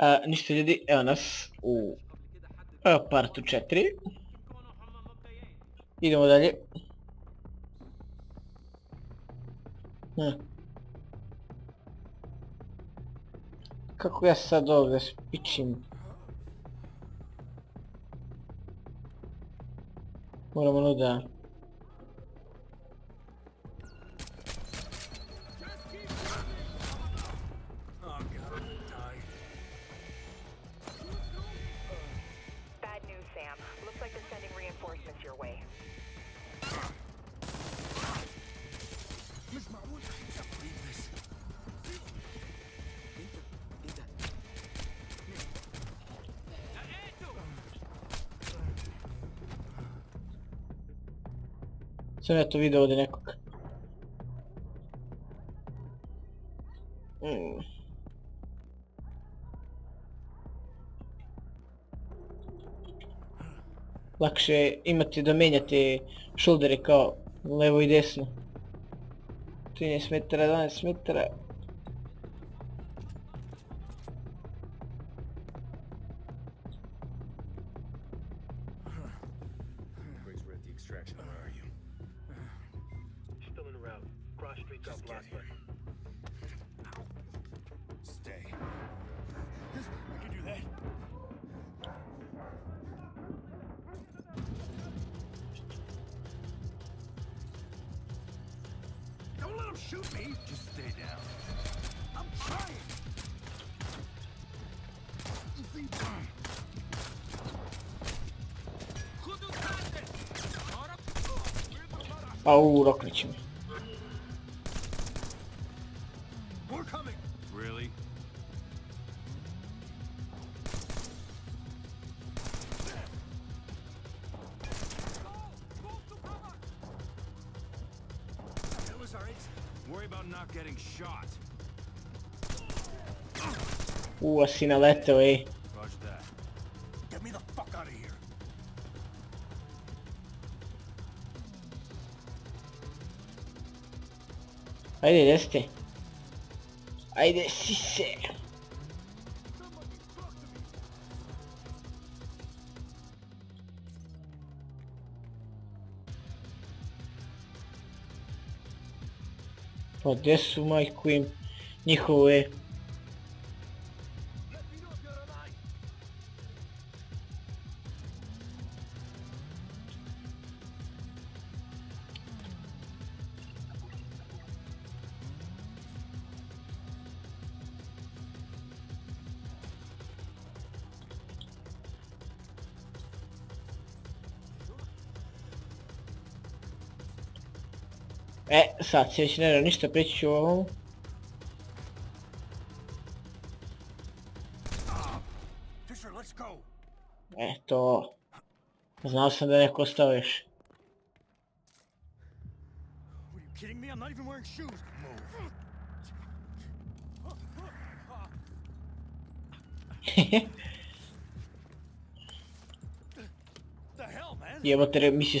نشتري انس و بارتو تشاتري idemo dalje hm. kako ja sad ovdje spičim moramo no da Sam ja to vidio ovdje nekog. Mm. Lakše je imati da menjate šuldere kao levo i desno. 13 metara, 12 metara. Briggs, the extraction. Where are you? Cross street Just get blocked. here. Stay. I can do that. Don't let him shoot me. Just stay down. I'm trying. Au, rokneće me. about not getting shot. Ooh, a Sinaletto, eh? Roger that. Get me the fuck out of here. De este. Hay de sí, Pa gdje su majku im njihove? E, saatçiler işte pek şu. E to. Znao sam da neko ostao još. kidding me? I'm not even teraz misję.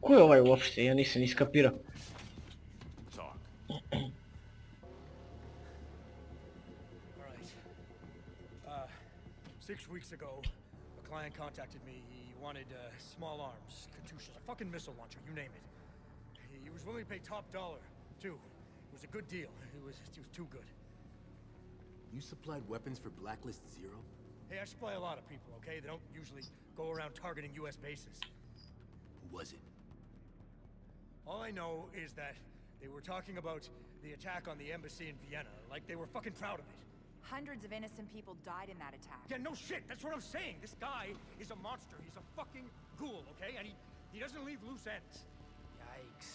Ko je ovaj uopšte? Ja nisam iskapirao. Talk. Uh, six weeks ago, a client contacted me. He wanted uh, small arms, Katyushas, a fucking missile launcher, you name it. He, he was willing to pay top dollar, too. It was a good deal. It was, it was too good. You supplied weapons for Blacklist Zero? Hey, I supply a lot of people, okay? They don't usually go around targeting U.S. bases. Who was it? All I know is that they were talking about the attack on the embassy in Vienna, like they were fucking proud of it. Hundreds of innocent people died in that attack. Yeah, no shit, that's what I'm saying. This guy is a monster. He's a fucking ghoul, okay? And he, he doesn't leave loose ends. Yikes.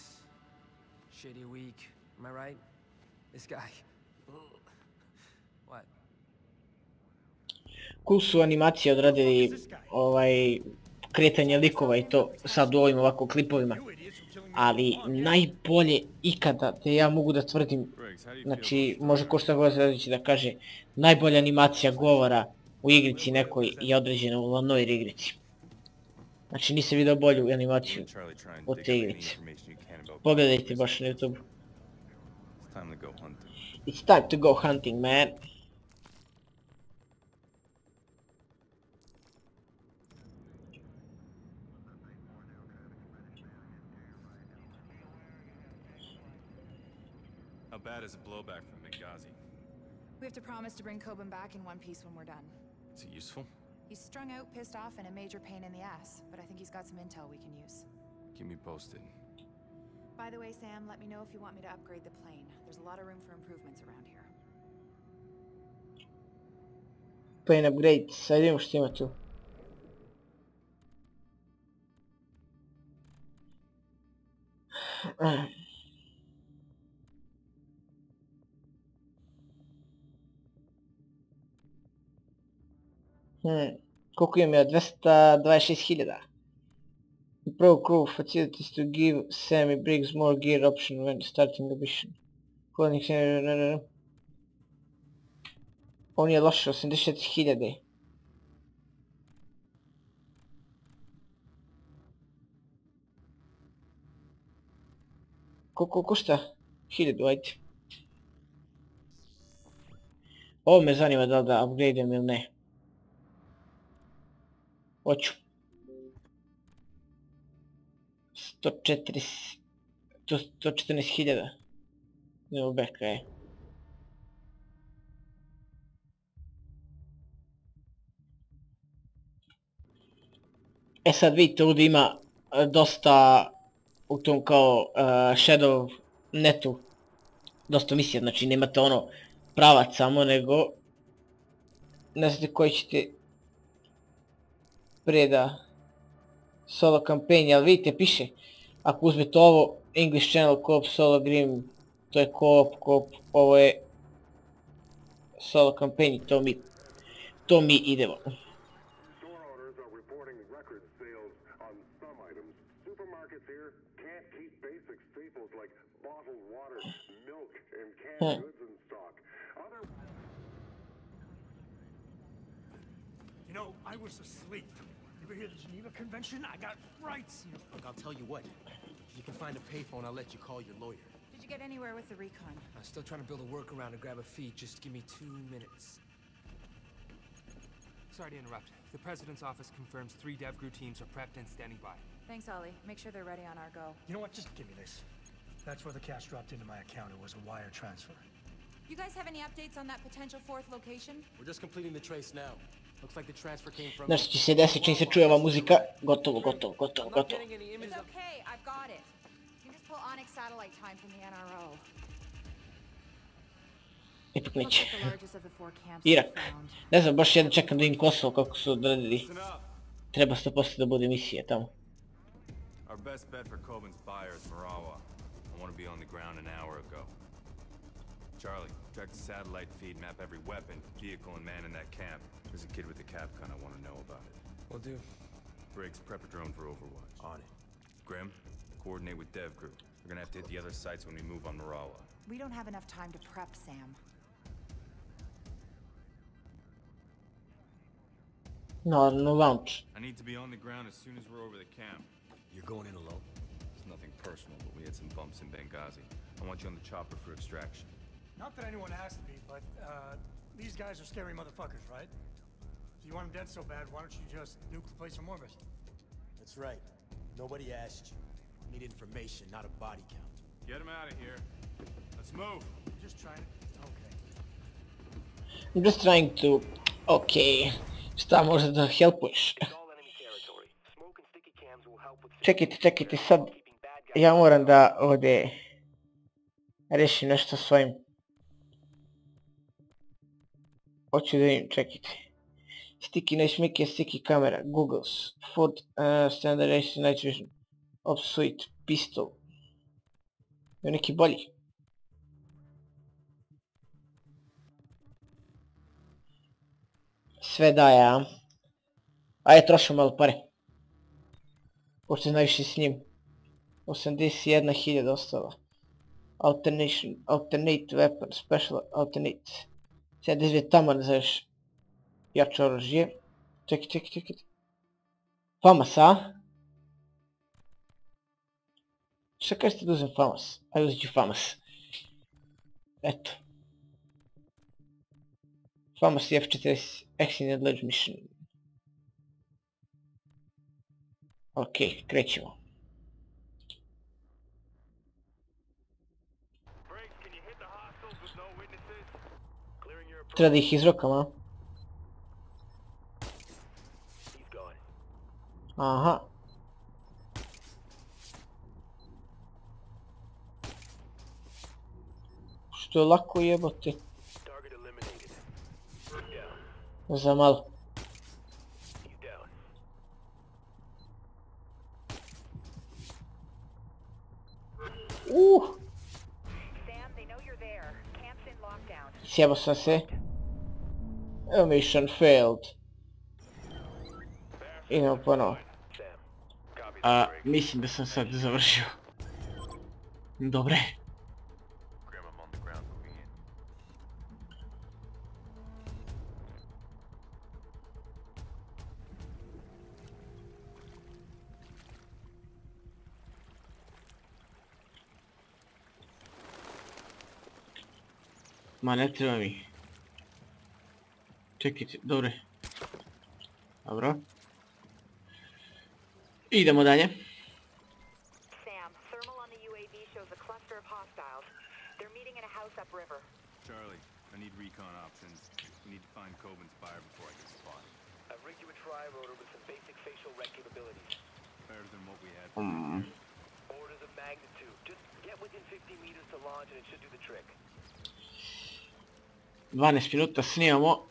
Shitty week. Am I right? This guy. What? Cool su animacije odradili ovaj kretanje likova i to sad u ovim ovako klipovima. Ali najbolje ikada, te ja mogu da tvrdim, znači može ko što god sljedeći da kaže, najbolja animacija govora u igrici nekoj je određena u Lanoir igrici. Znači nisam vidio bolju animaciju. Od te igrice. Pogledajte baš na YouTube. To go hunting. It's time to go hunting, man. To promise to bring Coben back in one piece when we're done. Is it useful? He's strung out, pissed off, and a major pain in the ass, but I think he's got some intel we can use. Keep me posted. By the way, Sam, let me know if you want me to upgrade the plane. There's a lot of room for improvements around here. Plane upgrade, sad vidimo što ima tu. Hmm. Koliko imam ja? 226.000. Pro crew facilities to give Sammy Briggs more gear option when starting the mission. Holding On je loš 84.000. Koliko košta? 1000, ajde. Ovo me zanima da li da upgradeam ili ne. Hoću. 140... 114.000. Evo beka je. E sad vidite ovdje ima e, dosta u tom kao uh, Shadow netu dosta misija, znači nemate ono pravac samo nego ne znate koji ćete preda solo kampanje, ali vidite piše ako uzmete ovo English Channel Coop Solo Grim to je Coop, Coop, ovo je solo kampanje, to mi to mi idemo. Hmm. You know, I was asleep. You ever hear the Geneva Convention? I got rights. You know, Look, I'll tell you what. If you can find a payphone, I'll let you call your lawyer. Did you get anywhere with the recon? I'm still trying to build a workaround to grab a feed. Just give me two minutes. Sorry to interrupt. The President's office confirms three DevGru teams are prepped and standing by. Thanks, Ollie. Make sure they're ready on our go. you know what? Just give me this. That's where the cash dropped into my account. It was a wire transfer. You guys have any updates on that potential fourth location? We're just completing the trace now. Looks like the transfer came from. Znaš što će se desiti čim se čuje ova muzika, gotovo, gotovo, gotovo, I'm not gotovo. getting any It's okay. I've got it. You can just pull Onyx satellite time from the NRO. Ipak neće. like the largest of the four camps Irak. Ne znam, baš jedno čekam da vidim Kosovo kako su up. Treba 100% da bude misija tamo. Our best bet for Coben's buyer is Marawa. I want to be on the ground an hour ago. Charlie, track the satellite feed, map every weapon, vehicle, and man in that camp. There's a kid with a cap gun I want to know about it. Will do. Briggs, prep a drone for Overwatch. On it. Grim, coordinate with Dev Crew. We're gonna have to hit the other sites when we move on Marawa. We don't have enough time to prep, Sam. Not No, no launch. I need to be on the ground as soon as we're over the camp. You're going in alone. It's nothing personal, but we had some bumps in Benghazi. I want you on the chopper for extraction. Not that anyone asked me, but uh, these guys are scary motherfuckers, right? If you want them dead so bad, why don't you just nuke the place from orbit? That's right. Nobody asked you. We need information, not a body count. Get him out of here. Let's move. I'm just trying to. Okay. I'm just trying to... Okay. Šta možda da helpuješ? Čekajte, čekajte, sad ja moram da ovdje rešim nešto svojim. Hoću da im, čekajte. Sticky nice mic sticky camera, Google's, Ford uh, Standard Racing Night Vision, Ops Pistol. Je neki bolji. Sve daje, a? Ajde, trošim malo pare. Pošto najviše s njim. 81.000 ostalo. Alternation, alternate weapon, special alternate. 72 tamo za još jače oružje. Čekaj, čekaj, čekaj. Famas, a? Šta kažete da uzem Famas? Ajde uzet ću Famas. Eto. Famas i F40 Extended Ledge Mission. Okej, okay, krećemo. Treba da ih izrokam, a? Aha. Što je lako jebote. Za malo. Uh! Sjebo sam se. Evo mission failed. Idemo ponovo. A, mislim da sam sad završio. Dobre. Ma ne treba mi. Čekajte, dobre. Dobro. Idemo dalje. Sam, thermal on the UAV shows a cluster of hostiles. They're meeting in a house upriver. Charlie, I need recon options. We need to find Coben's buyer before I get spotted. I've rigged you a tri-rotor with some basic facial rec capabilities. Better than what we had. Hmm. Orders of magnitude. Just get within 50 meters to launch and it should do the trick. 12 minuta snijamo.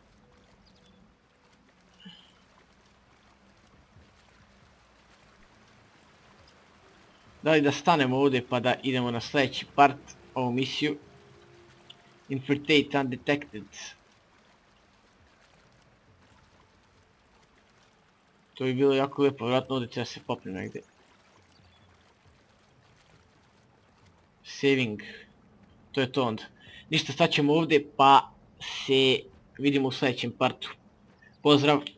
Da li da stanemo ovdje pa da idemo na sljedeći part, ovu misiju. Infiltrate undetected. To bi bilo jako lijepo, vjerojatno ovdje treba se popne negdje. Saving. To je to onda. Ništa, sad ćemo ovdje pa se vidimo u sljedećem partu. Pozdrav!